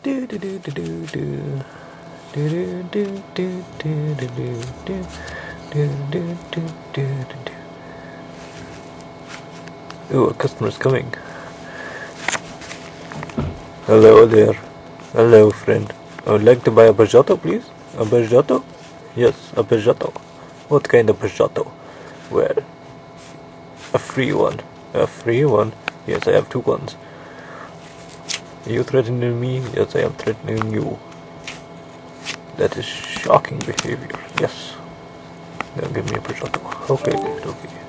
Do do do do do do. Do do do do do do do do. Do do do do do do. Oh, a coming. Hello there. Hello, friend. I would like to buy a Peugeot, please. A Peugeot? Yes, a Peugeot. What kind of Peugeot? Well, a free one. A free one? Yes, I have two ones. Are you threatening me? Yes, I am threatening you. That is shocking behavior. Yes. Now give me a. Okay, okay, okay.